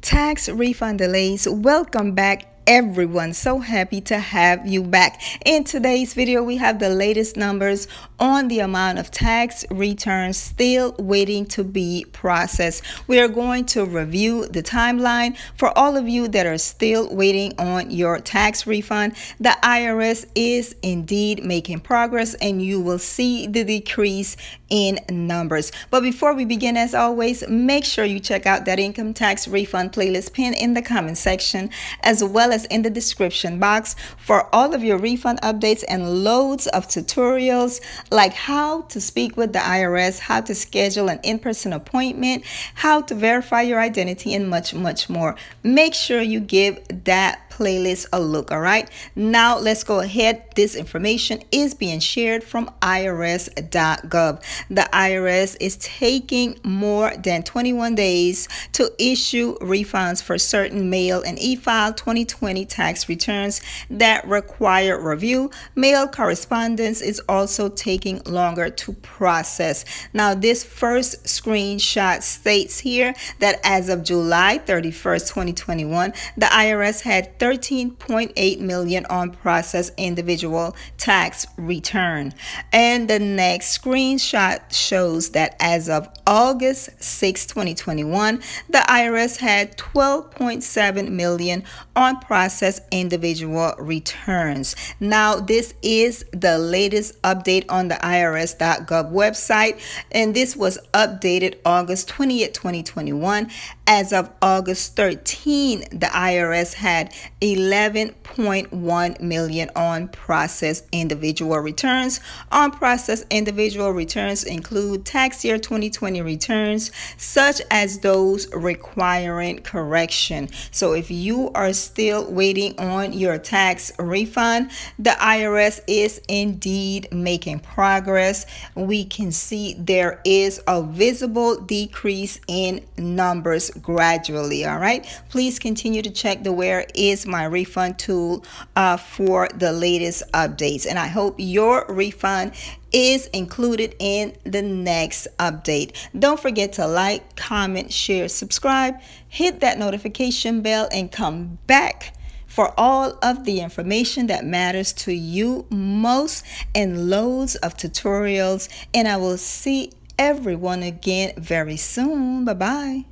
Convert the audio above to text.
Tax refund delays. Welcome back everyone. So happy to have you back. In today's video we have the latest numbers on the amount of tax returns still waiting to be processed. We are going to review the timeline for all of you that are still waiting on your tax refund. The IRS is indeed making progress and you will see the decrease in numbers. But before we begin as always make sure you check out that income tax refund playlist pin in the comment section as well as in the description box for all of your refund updates and loads of tutorials like how to speak with the IRS, how to schedule an in-person appointment, how to verify your identity, and much, much more. Make sure you give that playlist a look all right? Now let's go ahead. This information is being shared from irs.gov the irs is taking more than 21 days to issue refunds for certain mail and e-file 2020 tax returns that require review. Mail correspondence is also taking longer to process. Now this first screenshot states here that as of july 31st 2021 the irs had 30 13.8 million on processed individual tax return. And the next screenshot shows that as of August 6, 2021, the IRS had 12.7 million on processed individual returns. Now, this is the latest update on the IRS.gov website, and this was updated August 20th, 2021. As of August 13, the IRS had 11.1 million on processed individual returns. On processed individual returns include tax year 2020 returns, such as those requiring correction. So if you are still waiting on your tax refund, the IRS is indeed making progress. We can see there is a visible decrease in numbers gradually. All right, please continue to check the where is my refund tool uh, for the latest updates. And I hope your refund is included in the next update. Don't forget to like, comment, share, subscribe, hit that notification bell, and come back for all of the information that matters to you most and loads of tutorials. And I will see everyone again very soon. Bye bye.